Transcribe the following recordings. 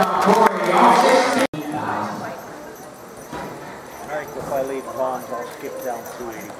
All right, if I leave Bonds, I'll skip down 285.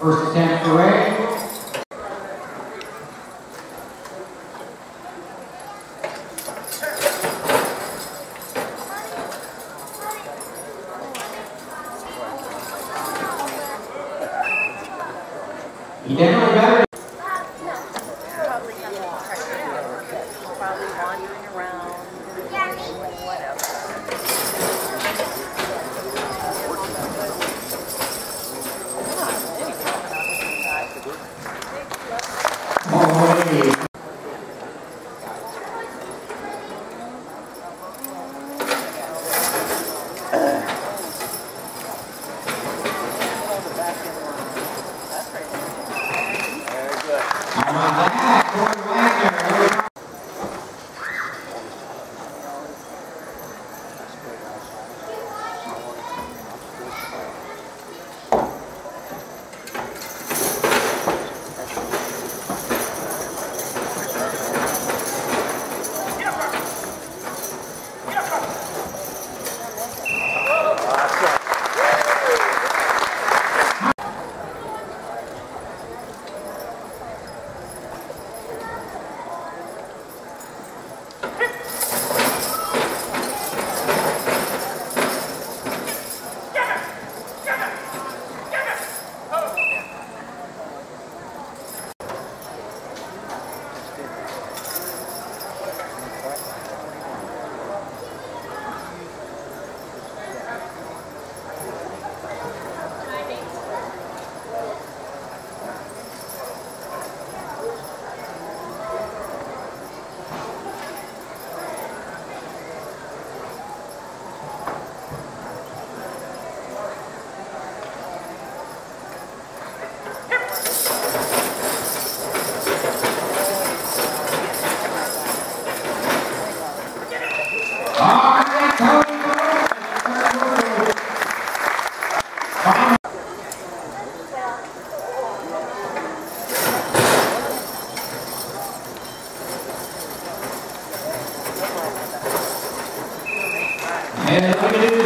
First attempt correct. And we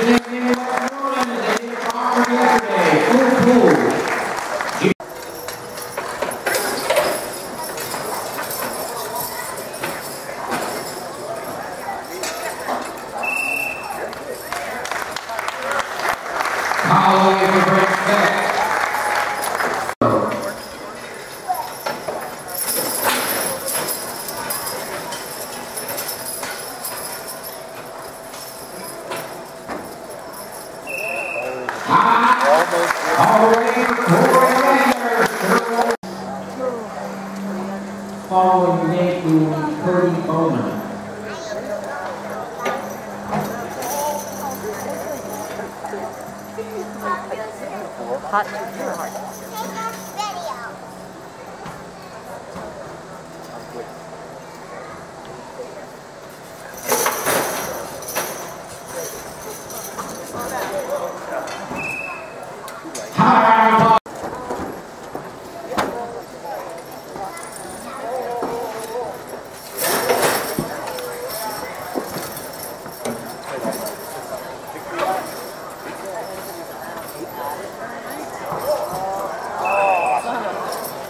Hot super hot.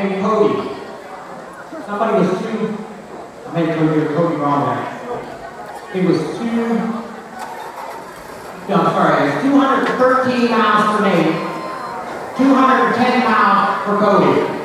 and Cody. Somebody was too, I made Cody, Cody wrong there. It was two, no, I'm sorry, it was 213 miles for Nate, 210 miles for Cody.